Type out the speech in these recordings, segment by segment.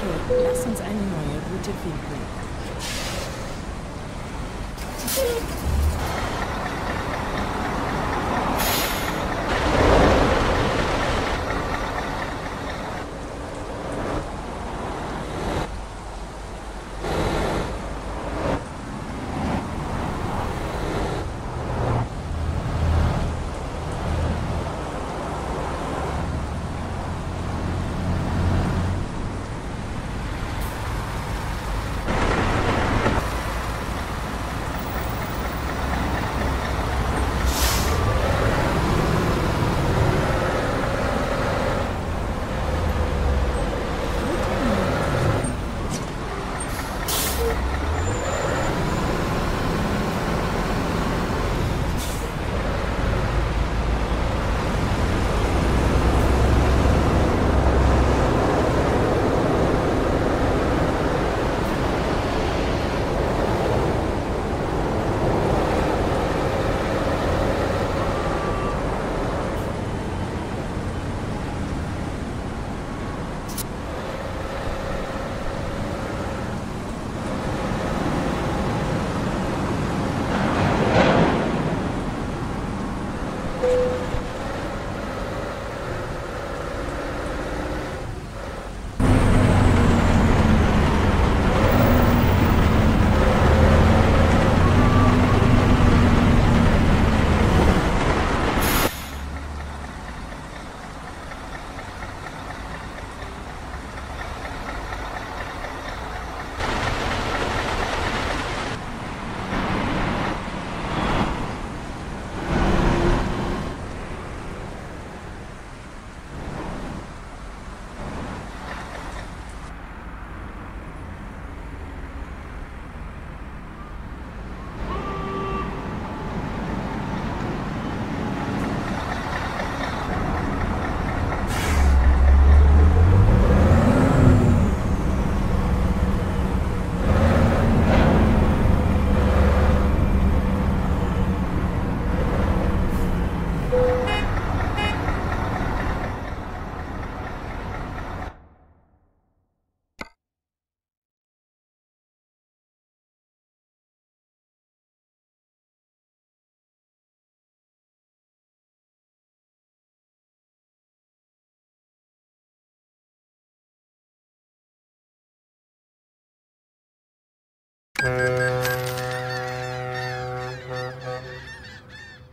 Okay, lass uns eine neue Route finden.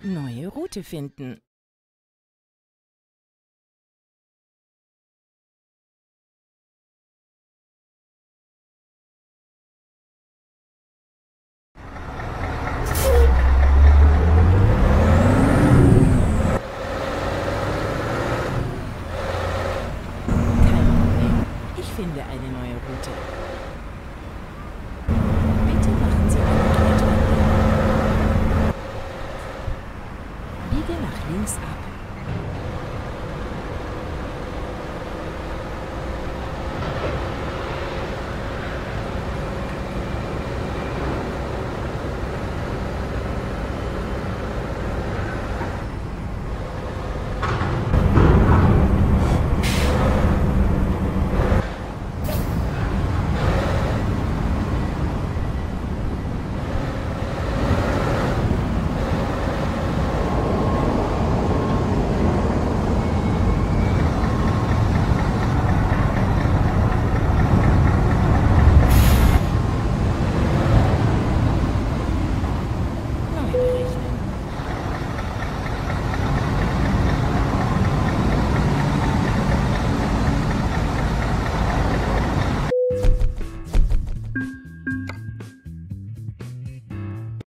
Neue Route finden.